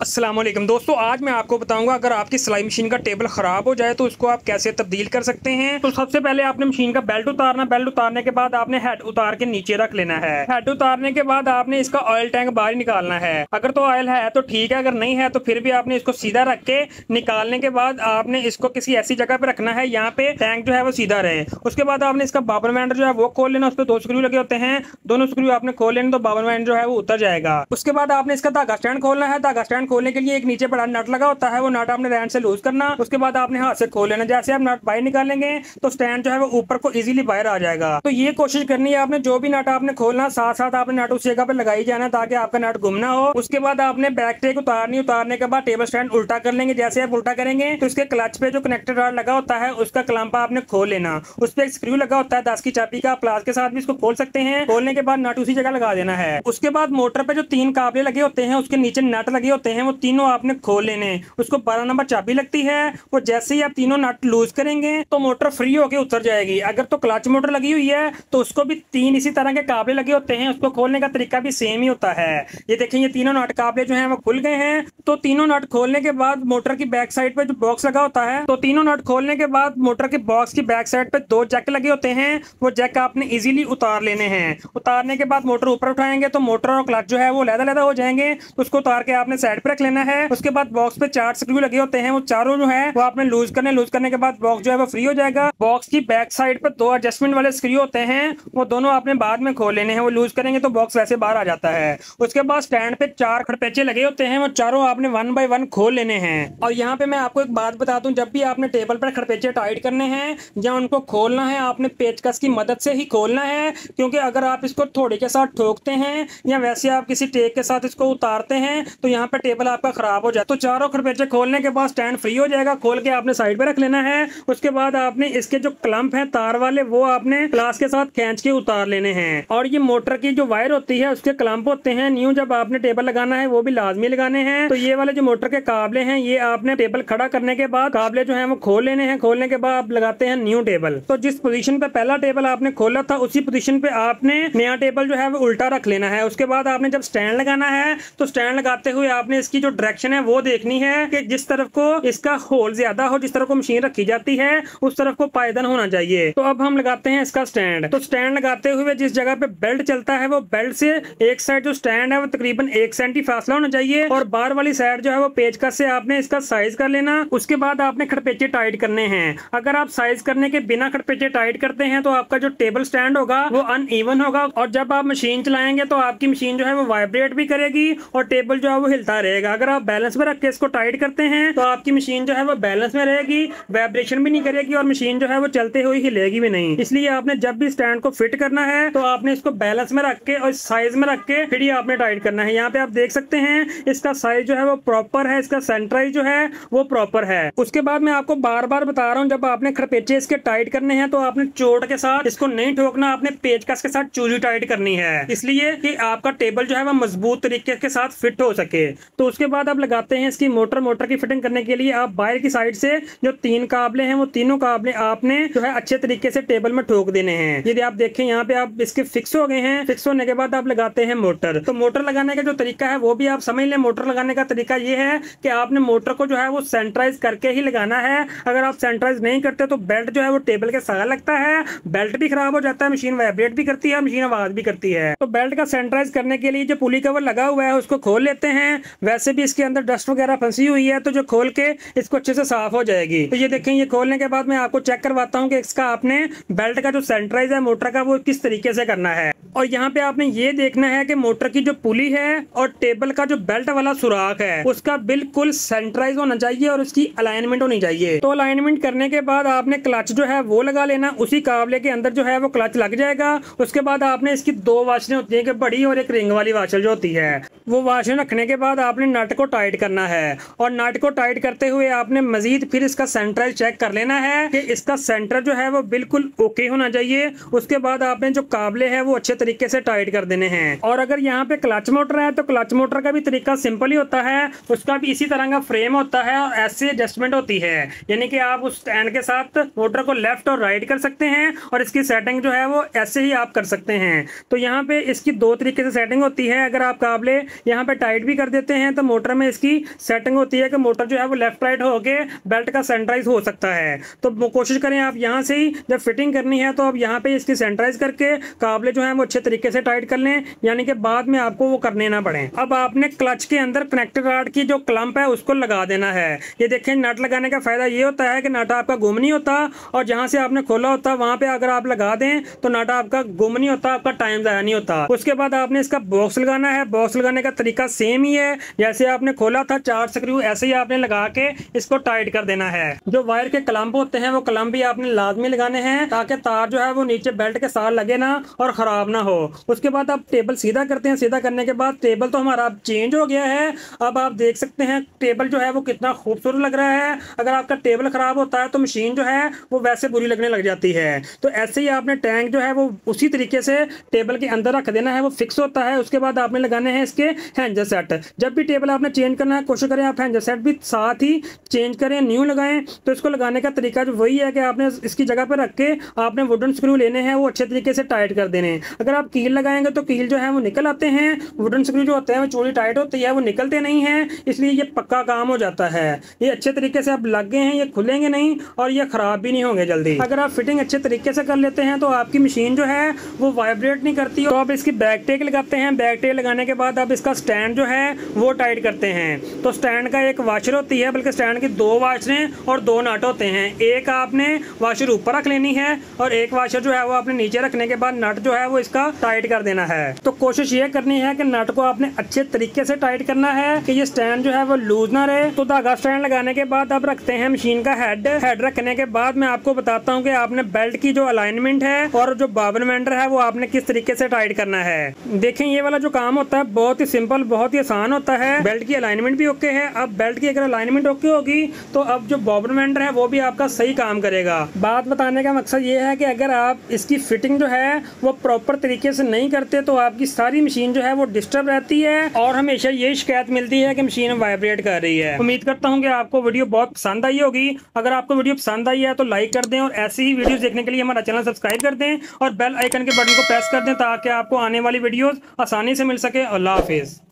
वालेकुम दोस्तों, आज मैं आपको बताऊँगा अगर आपकी सिलाई मशीन का टेबल ख़राब हो जाए तो उसको आप कैसे तब्दील कर सकते हैं। तो सबसे पहले आपने मशीन का बेल्ट उतारना, बेल्ट उतारने के बाद आपने हेड उतार के नीचे रख लेना है। हेड उतारने के बाद आपने इसका ऑयल टैंक बाहर निकालना है। अगर तो ऑयल है तो ठीक है, अगर नहीं है तो फिर भी आपने इसको सीधा रख के निकालने के बाद आपने इसको किसी ऐसी जगह पे रखना है, यहाँ पे टैंक जो है वो सीधा रहे। उसके बाद आपने इसका बाबर बैंड जो है वो खोल लेना, उस पर दो स्क्रू लगे होते हैं, दोनों स्क्रू आपने खोल लेना तो बाबर बैंड जो है वो उतर जाएगा। उसके बाद आपने इसका धागा स्टैंड खोलना है, धागा स्टैंड खोलने के लिए एक नीचे बड़ा नट लगा होता है, वो नट आपने रैंड से लूज करना, उसके बाद आपने हाथ से खोल लेना। जैसे आप नट बाहर निकालेंगे तो स्टैंड जो है वो ऊपर को इजिली बाहर आ जाएगा। तो ये कोशिश करनी है आपने, जो भी नट आपने खोलना साथ साथ आपने नट उस जगह पर लगाई जाना ताकि आपका नट गुमना हो। उसके बाद आपने बैक टेक उतारनी, उतारने के बाद टेबल स्टैंड उल्टा कर लेंगे, जैसे आप उल्टा करेंगे तो उसके क्लच पे जो कनेक्टर रॉड लगा होता है, उसका क्लम्पा आपने खोल लेना। उस पर एक स्क्रू लगा होता है, दस की चाबी का प्लास के साथ भी इसको खोल सकते हैं। खोलने के बाद नट उसी जगह लगा देना है। उसके बाद मोटर पे जो तीन काबले लगे होते हैं, उसके नीचे नट लगे होते हैं वो तीनों आपने खोल लेने उसको बारह नंबर चाबी लगती है, वो जैसे ही आप तीनों नट लूज करेंगे तो मोटर फ्री होकर उतर जाएगी। अगर तो क्लच मोटर लगी हुई है तो उसको भी तीन इसी तरह के काबले लगे होते हैं, उसको खोलने का तरीका भी सेम ही होता है। ये देखें, ये तीनों नट काबले जो है, वो खुल गए हैं। तो तीनों नट खोलने के बाद मोटर की बैक साइड पे जो बॉक्स लगा होता है तो तीनों नट खोलने के बाद मोटर के बॉक्स की बैक साइड पे दो जैक लगे होते हैं, वो जैक आपने इजीली उतार लेने हैं। उतारने के बाद मोटर ऊपर उठाएँगे तो मोटर और क्लच जो है, वो लहदा लहदा हो जाएँगे। उसको उतार के आपने साइड पे रख लेना है। उसके बाद बॉक्स पे चार स्क्रू लगे होते हैं। वो चारों जो है, वो आपने लूज करने लूज करने के बाद बॉक्स जो है वो फ्री हो जाएगा। बॉक्स की बैक साइड पर दो एडजस्टमेंट वाले स्क्रू होते हैं। वो दोनों आपने बाद में खोल लेने हैं। वो लूज करेंगे तो बॉक्स वैसे बाहर आ जाता है। उसके बाद स्टैंड पे चार खड़पेचे लगे होते हैं। वो चारों आपने वन बाय वन खोल लेने हैं। और यहाँ पे मैं आपको एक बात बता दूँ, जब भी आपने टेबल पर खड़पेचे टाइट करने हैं या उनको खोलना है, आपने पेचकस की मदद से ही खोलना है। क्योंकि अगर आप इसको थोड़े के साथ ठोकते हैं या वैसे आप किसी टेक के साथ इसको उतारते हैं तो यहाँ पे टेबल आपका खराब हो जाए। तो चारों खड़पेचे खोलने के बाद स्टैंड फ्री हो जाएगा। खोल के आपने साइड पे रख लेना है। उसके बाद आपने इसके जो क्लम्प है, तार वाले, वो आपने ग्लास के साथ खींच के उतार लेने हैं। और ये मोटर की जो वायर होती है, उसके क्लम्प होते हैं। न्यू जब आपने टेबल लगाना है, वो भी लाजमी लगाने हैं। तो ये वाले जो मोटर के काबले हैं, ये आपने टेबल खड़ा करने के बाद काबले जो है, वो खोल लेने हैं। खोलने के बाद आप लगाते हैं न्यू टेबल तो जिस पोजीशन पे पहला टेबल आपने खोला था, उसी पोजीशन पे आपने नया टेबल जो है, वो उल्टा रख लेना है। उसके बाद आपने जब स्टैंड लगाना है तो स्टैंड लगाते हुए आपने इसकी जो डायरेक्शन है, वो देखनी है कि जिस तरफ़ को इसका होल ज़्यादा हो, जिस तरफ़ को मशीन रखी जाती है, उस तरफ़ को पायदन होना चाहिए। तो अब हम लगाते हैं इसका स्टैंड तो स्टैंड लगाते हुए जिस जगह पे बेल्ट चलता है, वो बेल्ट से एक साइड जो स्टैंड है, वो तकरीबन एक सेंटी फासला होना चाहिए। और बार वाली साइड जो है, वो पेचकस से आपने इसका साइज़ कर लेना। उसके बाद आपने खड़पेचे टाइट करने हैं। अगर आप साइज़ करने के बिना खड़पेचे टाइट करते हैं तो आपका जो टेबल स्टैंड होगा, वो अनइवन होगा। और जब आप मशीन चलाएँगे तो आपकी मशीन जो है, वो वाइब्रेट भी करेगी और टेबल जो है, वो हिलता रहेगा। अगर आप बैलेंस में रख के इसको टाइट करते हैं तो आपकी मशीन जो है वो बैलेंस में रहेगी वाइब्रेशन भी नहीं करेगी और मशीन जो है वो चलते हुए हिलेगी भी नहीं। इसलिए आपने जब भी स्टैंड को फिट करना है तो आपने इसको बैलेंस में रख के और साइज़ में रख के फिर ही आपने टाइट करना है। यहाँ पे आप देख सकते हैं, इसका साइज़ जो है वो प्रॉपर है, इसका सेंट्राइज जो है वो प्रॉपर है। उसके बाद मैं आपको बार बार बता रहा हूँ, जब आपने खड़पेचे इसके टाइट करने हैं तो आपने चोट के साथ इसको नहीं ठोकना, आपने पेचकस के साथ चूरी टाइट करनी है। इसलिए कि आपका टेबल जो है वो मज़बूत तरीके के साथ फिट हो सके। तो उसके बाद आप लगाते हैं इसकी मोटर मोटर की फिटिंग करने के लिए आप बाहर की साइड से जो तीन काबले हैं, वो तीनों काबले आपने जो है अच्छे तरीके से टेबल में ठोक देने हैं। यदि आप देखें, यहाँ पे आप इसके फिक्स हो गए हैं फिक्स होने के बाद आप लगाते हैं मोटर। तो मोटर लगाने का जो तरीका है, वो भी आप समझ लें, मोटर लगाने का तरीका ये है कि आपने मोटर को जो है वो सेंट्राइज करके ही लगाना है। अगर आप सेंट्राइज नहीं करते तो बेल्ट जो है वो टेबल के साथ लगता है बेल्ट भी खराब हो जाता है मशीन वाइब्रेट भी करती है मशीन आवाज़ भी करती है। तो बेल्ट का सेंट्राइज करने के लिए जो पुली कवर लगा हुआ है, उसको खोल लेते हैं। वैसे भी इसके अंदर डस्ट वगैरह फंसी हुई है तो जो खोल के इसको अच्छे से साफ़ हो जाएगी। तो ये देखें, ये खोलने के बाद मैं आपको चेक करवाता हूँ कि इसका आपने बेल्ट का जो सेंट्राइज है मोटर का, वो किस तरीके से करना है। और यहाँ पे आपने ये देखना है कि मोटर की जो पुली है और टेबल का जो बेल्ट वाला सुराख है, उसका बिल्कुल सेंट्राइज होना चाहिए और उसकी अलाइनमेंट होनी चाहिए। तो अलाइनमेंट करने के बाद आपने क्लच जो है, वो लगा लेना। उसी काबले के अंदर जो है, वो क्लच लग जाएगा। उसके बाद आपने इसकी दो वाशरें होती है बड़ी और एक रिंग वाली वाशर जो होती है। वो वाशर रखने के बाद आपने नट को टाइट करना है। और नट को टाइट करते हुए आपने मजीद फिर इसका सेंट्राइज चेक कर लेना है कि इसका सेंटर जो है वो बिल्कुल ओके होना चाहिए। उसके बाद आपने जो काबले है वो अच्छे तरीके से टाइट कर देने हैं। और अगर यहाँ पे क्लच मोटर है तो क्लच मोटर का भी तरीका सिंपल ही होता है। उसका भी इसी तरह का फ्रेम होता है और ऐसे एडजस्टमेंट होती है। यानी कि आप उस स्टैंड के साथ मोटर को लेफ़्ट और राइट कर सकते हैं और इसकी सेटिंग जो है वो ऐसे ही आप कर सकते हैं। तो यहाँ पे इसकी दो तरीके से सेटिंग होती है। अगर आप काबले यहाँ पे टाइट भी कर देते हैं हैं तो मोटर में इसकी सेटिंग होती है कि मोटर जो है वो लेफ़्ट राइट होके बेल्ट का सेंट्राइज हो सकता है। तो कोशिश करें आप यहाँ से ही जब फिटिंग करनी है तो आप यहाँ पे इसकी सेंट्राइज करके काबले जो है वो अच्छे तरीके से टाइट कर लें, यानी कि बाद में आपको वो करने ना पड़े। अब आपने क्लच के अंदर कनेक्टर राड की जो क्लम्प है, उसको लगा देना है। ये देखें नट लगाने का फ़ायदा ये होता है कि नट आपका गुम नहीं होता, और जहाँ से आपने खोला होता, वहाँ पे अगर आप लगा दें तो नट आपका गुम नहीं होता, आपका टाइम ज़ाया नहीं होता। उसके बाद आपने इसका बॉक्स लगाना है। बॉक्स लगाने का तरीका सेम ही है जैसे आपने खोला था चार स्क्रू, ऐसे ही आपने लगा के इसको टाइट कर देना है। जो वायर के कलम्प होते हैं, वो कलम्प भी आपने लाजमी लगाने हैं, ताकि तार जो है वो नीचे बेल्ट के साथ लगे ना और ख़राब ना हो। उसके बाद आप टेबल सीधा करते हैं। सीधा करने के बाद टेबल तो हमारा अब चेंज हो गया है। अब आप देख सकते हैं टेबल जो है वो कितना खूबसूरत लग रहा है। अगर आपका टेबल ख़राब होता है तो मशीन जो है वो वैसे बुरी लगने लग जाती है। तो ऐसे ही आपने टैंक जो है वो उसी तरीके से टेबल के अंदर रख देना है। वो फिक्स होता है। उसके बाद आपने लगाने हैं इसके हैंजर सेट जब भी टेबल आपने चेंज करना है, कोशिश करें आप हैंजर सेट भी साथ ही चेंज करें न्यू लगाएँ। तो इसको लगाने का तरीका जो वही है कि आपने इसकी जगह पर रख के आपने वुडन स्क्रू लेने हैं, वो अच्छे तरीके से टाइट कर देने हैं। अगर आप कील लगाएँगे तो कील जो है वो निकल आते हैं वुडन स्क्रू जो होते हैं, वो चोली टाइट होती है, वो निकलते नहीं है, इसलिए ये पक्का काम हो जाता है। ये अच्छे तरीके से आप लग गए हैं, ये खुलेंगे नहीं और ये ख़राब भी नहीं होंगे जल्दी। अगर आप फिटिंग अच्छे तरीके से कर लेते हैं तो आपकी मशीन जो है, वो वाइब्रेट नहीं करती। तो आप इसकी बैक टेक लगाते हैं। बैक टेक लगाने के बाद आप इसका स्टैंड जो है, वो टाइट करते हैं। तो स्टैंड का एक वाशर होती है, बल्कि स्टैंड की दो वाशरें और दो नट होते हैं। एक आपने वाशर ऊपर रख लेनी है और एक वाशर जो है वो आपने नीचे रखने के बाद नट जो है वो इसका टाइट कर देना है। तो कोशिश ये करनी है कि नट को आपने अच्छे तरीके से टाइट करना है कि ये स्टैंड जो है वो लूज ना रहे। तो धागा स्टैंड लगाने के बाद आप रखते हैं मशीन का हेड। हेड रखने के बाद मैं आपको बताता हूँ कि आपने बेल्ट की जो अलाइनमेंट है और जो बाबर मेंडर है वो आपने किस तरीके से टाइट करना है। देखें, ये वाला जो काम होता है बहुत ही सिंपल, बहुत ही आसान होता है। बेल्ट की अलाइनमेंट भी ओके है। अब बेल्ट की अगर अलाइनमेंट ओके होगी तो अब जो बॉबर मेंडर है, वो भी आपका सही काम करेगा। बात बताने का मकसद ये है कि अगर आप इसकी फिटिंग जो है, वो प्रॉपर तरीके से नहीं करते तो आपकी सारी मशीन जो है, वो डिस्टर्ब रहती है और हमेशा ये शिकायत मिलती है कि मशीन वाइब्रेट कर रही है। उम्मीद करता हूँ कि आपको वीडियो बहुत पसंद आई होगी। अगर आपको वीडियो पसंद आई है तो लाइक कर दें और ऐसी ही वीडियो देखने के लिए हमारा चैनल सब्सक्राइब कर दें और बेल आइकन के बटन को प्रेस कर दें ताकि आपको आने वाली वीडियोस आसानी से मिल सके। अल्लाह हाफिज़।